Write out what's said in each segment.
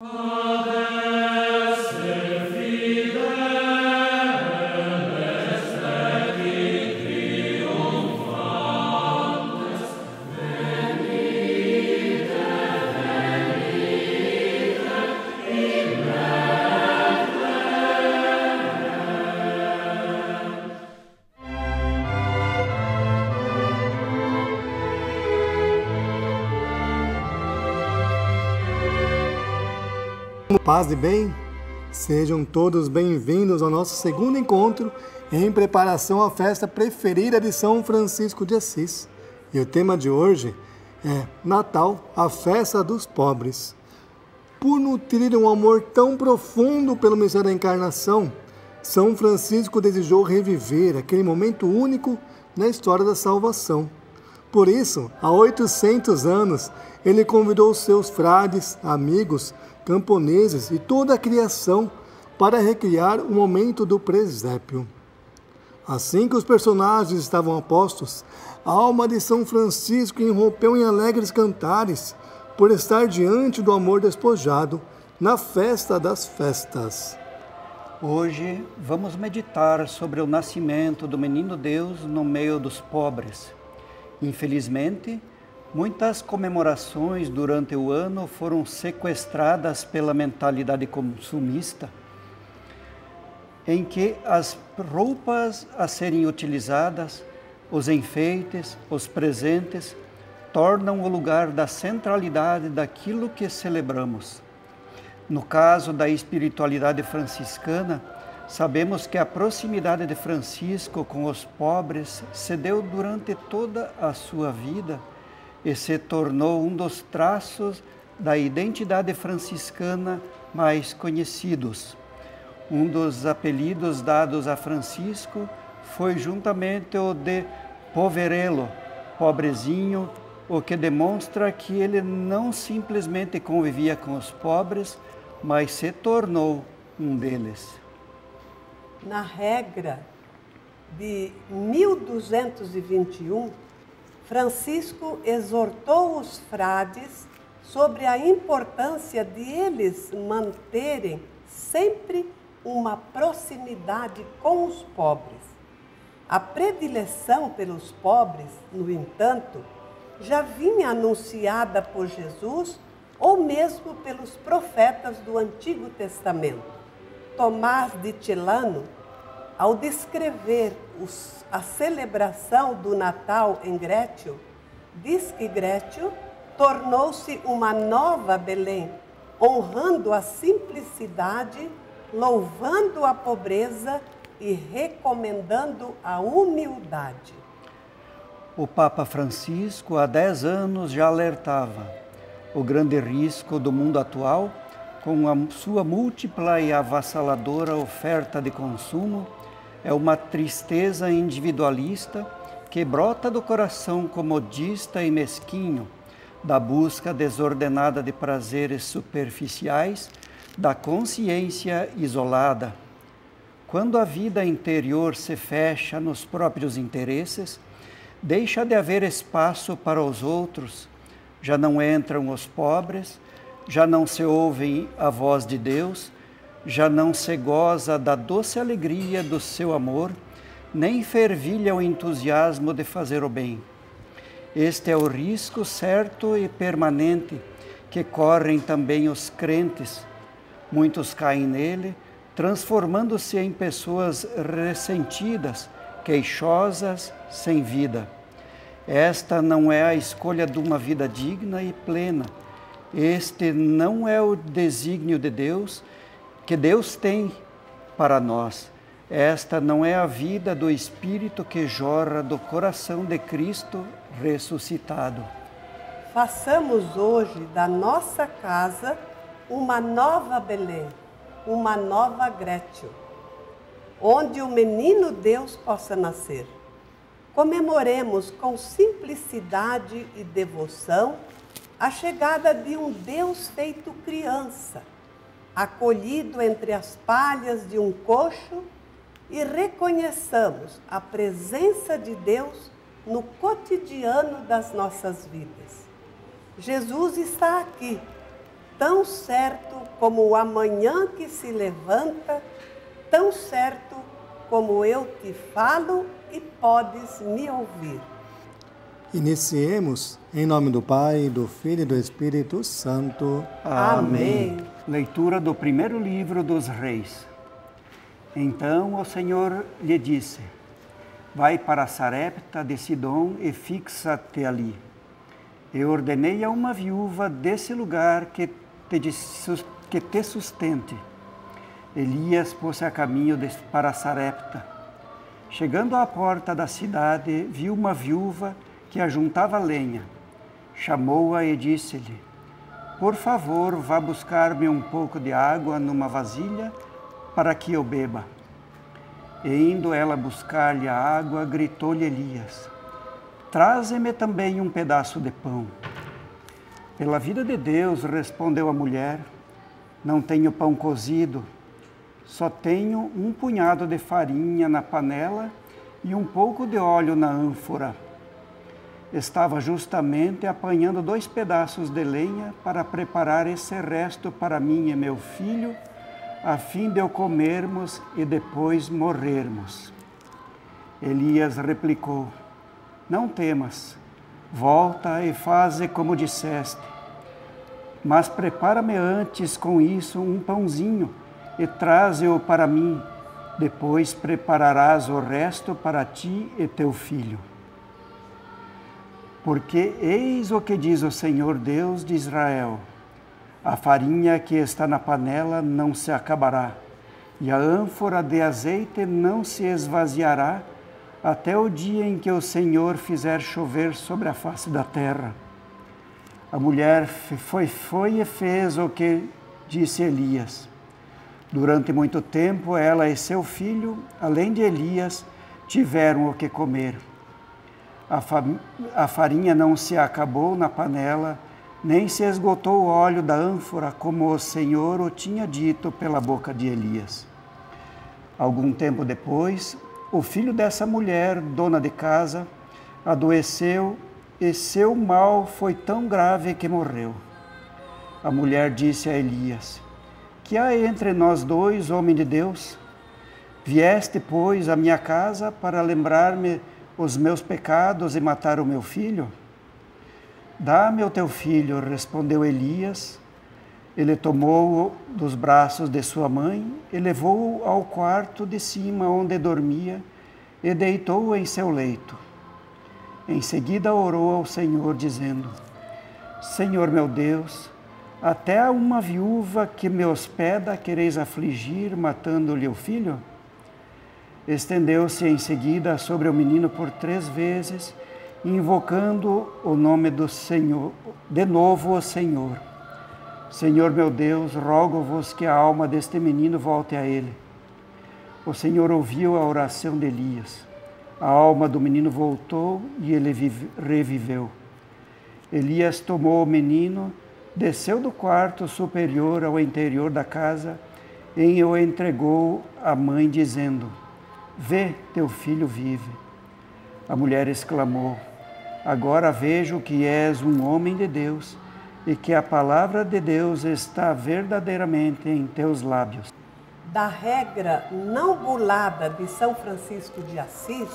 Father. Paz e bem, sejam todos bem-vindos ao nosso segundo encontro em preparação à festa preferida de São Francisco de Assis. E o tema de hoje é Natal, a festa dos pobres. Por nutrir um amor tão profundo pelo mistério da encarnação, São Francisco desejou reviver aquele momento único na história da salvação. Por isso, há 800 anos, ele convidou seus frades, amigos, camponeses e toda a criação para recriar o momento do presépio. Assim que os personagens estavam apostos, a alma de São Francisco irrompeu em alegres cantares por estar diante do amor despojado na festa das festas. Hoje vamos meditar sobre o nascimento do menino Deus no meio dos pobres. Infelizmente, Muitas comemorações durante o ano foram sequestradas pela mentalidade consumista, em que as roupas a serem utilizadas, os enfeites, os presentes, tornam o lugar da centralidade daquilo que celebramos. No caso da espiritualidade franciscana, sabemos que a proximidade de Francisco com os pobres se deu durante toda a sua vida e se tornou um dos traços da identidade franciscana mais conhecidos. Um dos apelidos dados a Francisco foi juntamente o de poverelo, pobrezinho, o que demonstra que ele não simplesmente convivia com os pobres, mas se tornou um deles. Na regra de 1221, Francisco exortou os frades sobre a importância de eles manterem sempre uma proximidade com os pobres. A predileção pelos pobres, no entanto, já vinha anunciada por Jesus ou mesmo pelos profetas do Antigo Testamento. Tomás de Tilano ao descrever os, a celebração do Natal em Grétio, diz que Grétio tornou-se uma nova Belém, honrando a simplicidade, louvando a pobreza e recomendando a humildade. O Papa Francisco, há dez anos, já alertava o grande risco do mundo atual, com a sua múltipla e avassaladora oferta de consumo é uma tristeza individualista que brota do coração comodista e mesquinho, da busca desordenada de prazeres superficiais, da consciência isolada. Quando a vida interior se fecha nos próprios interesses, deixa de haver espaço para os outros, já não entram os pobres, já não se ouvem a voz de Deus já não se goza da doce alegria do seu amor, nem fervilha o entusiasmo de fazer o bem. Este é o risco certo e permanente que correm também os crentes. Muitos caem nele, transformando-se em pessoas ressentidas, queixosas, sem vida. Esta não é a escolha de uma vida digna e plena. Este não é o desígnio de Deus que Deus tem para nós. Esta não é a vida do Espírito que jorra do coração de Cristo ressuscitado. Façamos hoje da nossa casa uma nova Belém, uma nova Grétio, onde o menino Deus possa nascer. Comemoremos com simplicidade e devoção a chegada de um Deus feito criança acolhido entre as palhas de um coxo e reconheçamos a presença de Deus no cotidiano das nossas vidas. Jesus está aqui, tão certo como o amanhã que se levanta, tão certo como eu te falo e podes me ouvir. Iniciemos em nome do Pai, do Filho e do Espírito Santo. Amém. Leitura do primeiro livro dos Reis. Então o Senhor lhe disse: Vai para Sarepta de Sidom e fixa-te ali. Eu ordenei a uma viúva desse lugar que te, que te sustente. Elias pôs-se a caminho de, para Sarepta. Chegando à porta da cidade, viu uma viúva que ajuntava lenha. Chamou-a e disse-lhe: Por favor, vá buscar-me um pouco de água numa vasilha para que eu beba. E indo ela buscar-lhe a água, gritou-lhe Elias: Traze-me também um pedaço de pão. Pela vida de Deus, respondeu a mulher, não tenho pão cozido, só tenho um punhado de farinha na panela e um pouco de óleo na ânfora estava justamente apanhando dois pedaços de lenha para preparar esse resto para mim e meu filho, a fim de o comermos e depois morrermos. Elias replicou: Não temas, volta e faze como disseste. Mas prepara-me antes com isso um pãozinho e traze-o para mim. Depois prepararás o resto para ti e teu filho. Porque eis o que diz o Senhor Deus de Israel: a farinha que está na panela não se acabará, e a ânfora de azeite não se esvaziará, até o dia em que o Senhor fizer chover sobre a face da terra. A mulher foi, foi e fez o que disse Elias. Durante muito tempo, ela e seu filho, além de Elias, tiveram o que comer a, a farinha não se acabou na panela, nem se esgotou o óleo da ânfora, como o Senhor o tinha dito pela boca de Elias. Algum tempo depois, o filho dessa mulher, dona de casa, adoeceu e seu mal foi tão grave que morreu. A mulher disse a Elias: Que há entre nós dois, homem de Deus? Vieste, pois, à minha casa para lembrar-me os meus pecados e matar o meu filho? Dá-me o teu filho, respondeu Elias. Ele tomou-o dos braços de sua mãe e levou-o ao quarto de cima onde dormia e deitou-o em seu leito. Em seguida orou ao Senhor, dizendo: Senhor meu Deus, até uma viúva que me hospeda quereis afligir, matando-lhe o filho? Estendeu-se em seguida sobre o menino por três vezes, invocando o nome do Senhor, de novo o Senhor. Senhor meu Deus, rogo-vos que a alma deste menino volte a ele. O Senhor ouviu a oração de Elias. A alma do menino voltou e ele vive, reviveu. Elias tomou o menino, desceu do quarto superior ao interior da casa e o entregou à mãe, dizendo: Vê, teu filho vive. A mulher exclamou: Agora vejo que és um homem de Deus e que a palavra de Deus está verdadeiramente em teus lábios. Da regra não bulada de São Francisco de Assis,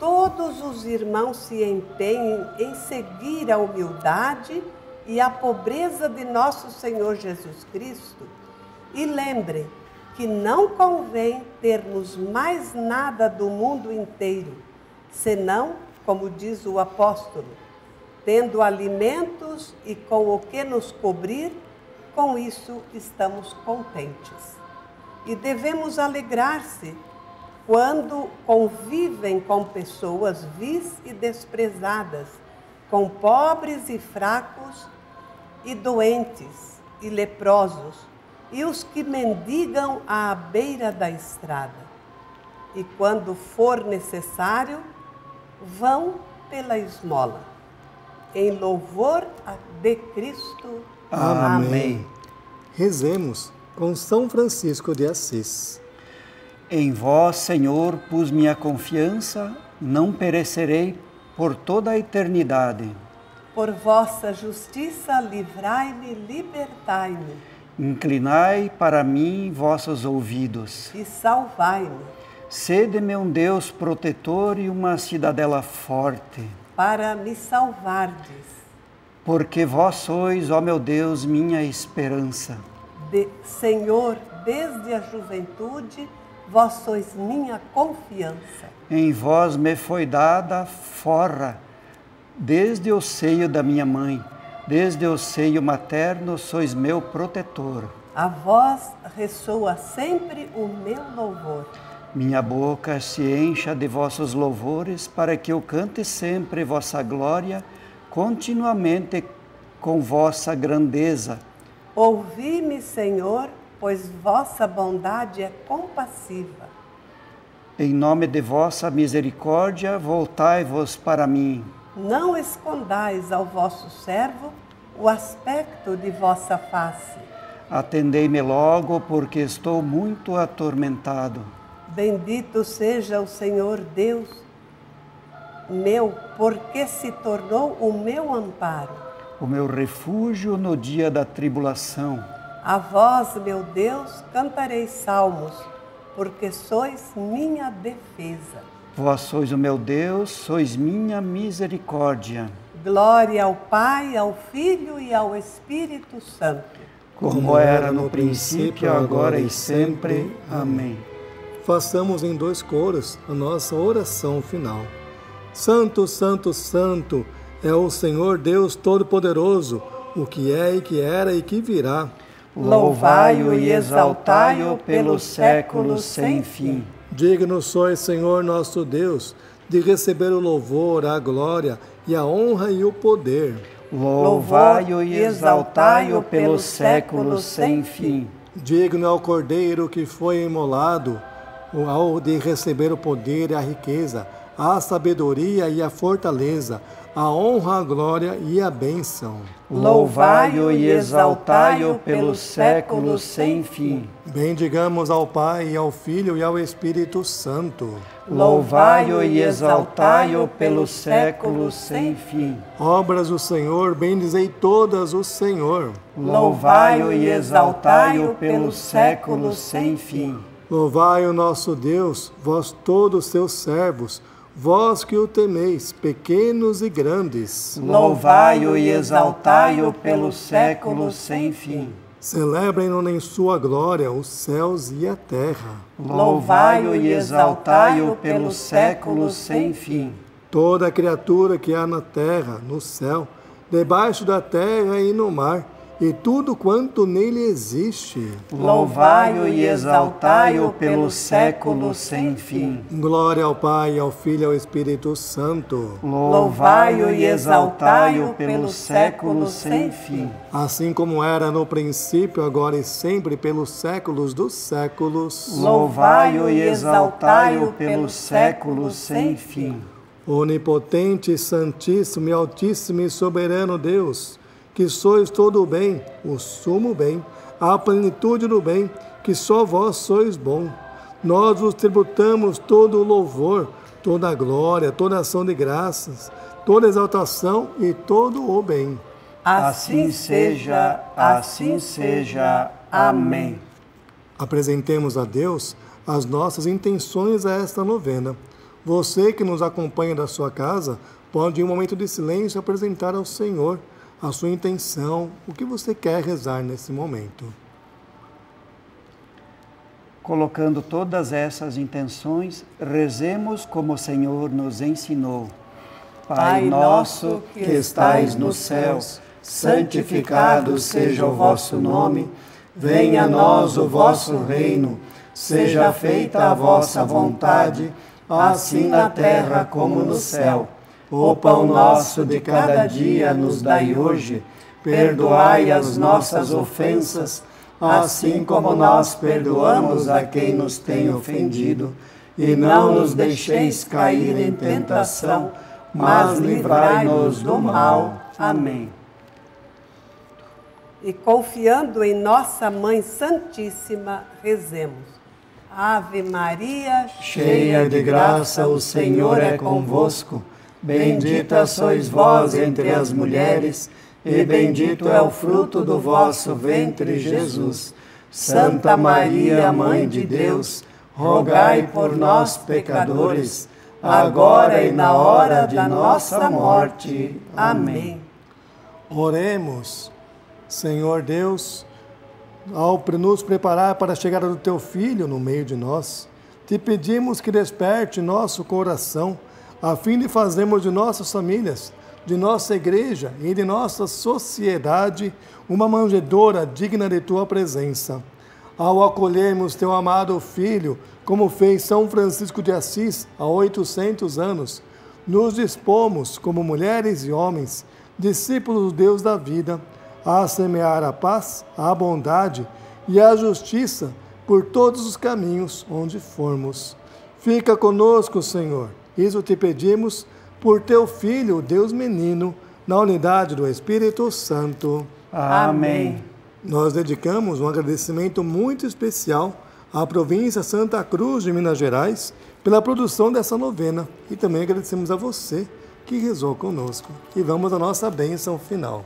todos os irmãos se empenhem em seguir a humildade e a pobreza de nosso Senhor Jesus Cristo e lembrem que não convém termos mais nada do mundo inteiro, senão, como diz o apóstolo, tendo alimentos e com o que nos cobrir, com isso estamos contentes. E devemos alegrar-se quando convivem com pessoas vis e desprezadas, com pobres e fracos e doentes e leprosos e os que mendigam à beira da estrada. E quando for necessário, vão pela esmola. Em louvor de Cristo. Amém. Amém. Rezemos com São Francisco de Assis. Em vós, Senhor, pus minha confiança, não perecerei por toda a eternidade. Por vossa justiça, livrai-me, libertai-me Inclinai para mim vossos ouvidos. e salvai-me, Sede-me um Deus protetor e uma cidadela forte. para me salvardes. Porque vós sois, ó meu Deus, minha esperança. De, Senhor, desde a juventude, vós sois minha confiança. Em vós me foi dada forra, desde o seio da minha mãe, desde o seio materno sois meu protetor. A vós ressoa sempre o meu louvor. Minha boca se encha de vossos louvores, para que eu cante sempre vossa glória, continuamente com vossa grandeza. Ouvi-me, Senhor, pois vossa bondade é compassiva. Em nome de vossa misericórdia, voltai-vos para mim. Não escondais ao vosso servo o aspecto de vossa face. Atendei-me logo, porque estou muito atormentado. Bendito seja o Senhor Deus meu, porque se tornou o meu amparo. O meu refúgio no dia da tribulação. A vós, meu Deus, cantarei salmos, porque sois minha defesa. Vós sois o meu Deus, sois minha misericórdia. Glória ao Pai, ao Filho e ao Espírito Santo. Como era no princípio, agora e sempre. Amém. Façamos em dois coros a nossa oração final. Santo, Santo, Santo é o Senhor Deus Todo-Poderoso, o que é e que era e que virá. Louvai-o e exaltai-o pelos séculos sem fim. Digno sois, Senhor nosso Deus, de receber o louvor, a glória e a honra e o poder. Louvai-o e exaltai-o pelos séculos sem fim. Digno é o Cordeiro que foi imolado, ao de receber o poder e a riqueza, a sabedoria e a fortaleza, a honra, a glória e a bênção. Louvai-o e exaltai-o pelos séculos sem fim. Bendigamos ao Pai, e ao Filho e ao Espírito Santo. Louvai-o e exaltai-o pelos séculos sem fim. Obras do Senhor, bendizei todas o Senhor. Louvai-o e exaltai-o pelos séculos sem fim. Louvai o nosso Deus, vós todos seus servos, vós que o temeis, pequenos e grandes. Louvai-o e exaltai-o pelos séculos sem fim. Celebrem-no em sua glória os céus e a terra. Louvai-o e exaltai-o pelos séculos sem fim. Toda criatura que há na terra, no céu, debaixo da terra e no mar, e tudo quanto nele existe. Louvai-o e exaltai-o pelos séculos sem fim. Glória ao Pai, ao Filho e ao Espírito Santo. Louvai-o e exaltai-o pelos séculos sem fim. Assim como era no princípio, agora e sempre, pelos séculos dos séculos. Louvai-o e exaltai-o pelos séculos sem fim. Onipotente, Santíssimo e Altíssimo e Soberano Deus, que sois todo o bem, o sumo bem, a plenitude do bem, que só vós sois bom. Nós vos tributamos todo o louvor, toda a glória, toda a ação de graças, toda a exaltação e todo o bem. Assim seja, assim seja. Amém. Apresentemos a Deus as nossas intenções a esta novena. Você que nos acompanha da sua casa, pode, em um momento de silêncio, apresentar ao Senhor a sua intenção, o que você quer rezar nesse momento. Colocando todas essas intenções, rezemos como o Senhor nos ensinou. Pai nosso que estais nos céus, santificado seja o vosso nome, venha a nós o vosso reino, seja feita a vossa vontade, assim na terra como no céu. O pão nosso de cada dia nos dai hoje, perdoai as nossas ofensas, assim como nós perdoamos a quem nos tem ofendido, e não nos deixeis cair em tentação, mas livrai-nos do mal. Amém. E confiando em nossa Mãe Santíssima, rezemos. Ave Maria, Cheia de graça, o Senhor é convosco. Bendita sois vós entre as mulheres, e bendito é o fruto do vosso ventre, Jesus. Santa Maria, Mãe de Deus, rogai por nós, pecadores, agora e na hora de nossa morte. Amém. Oremos, Senhor Deus, ao nos preparar para a chegada do Teu Filho no meio de nós, te pedimos que desperte nosso coração, a fim de fazermos de nossas famílias, de nossa igreja e de nossa sociedade uma manjedoura digna de Tua presença. Ao acolhermos Teu amado Filho, como fez São Francisco de Assis há 800 anos, nos dispomos, como mulheres e homens, discípulos do Deus da vida, a semear a paz, a bondade e a justiça por todos os caminhos onde formos. Fica conosco, Senhor. Isso te pedimos por teu Filho, Deus menino, na unidade do Espírito Santo. Amém. Nós dedicamos um agradecimento muito especial à província Santa Cruz de Minas Gerais pela produção dessa novena e também agradecemos a você que rezou conosco. E vamos à nossa bênção final.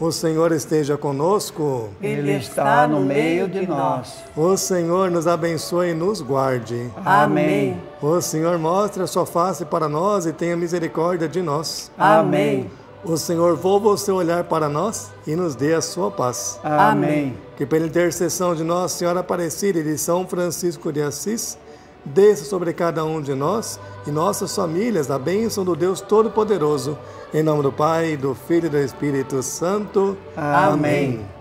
O Senhor esteja conosco. Ele está no meio de nós. O Senhor nos abençoe e nos guarde. Amém. O Senhor mostre a sua face para nós e tenha misericórdia de nós. Amém. O Senhor volva o seu olhar para nós e nos dê a sua paz. Amém. Que pela intercessão de Nossa Senhora Aparecida e de São Francisco de Assis, desça sobre cada um de nós e nossas famílias a bênção do Deus Todo-Poderoso. Em nome do Pai, do Filho e do Espírito Santo. Amém.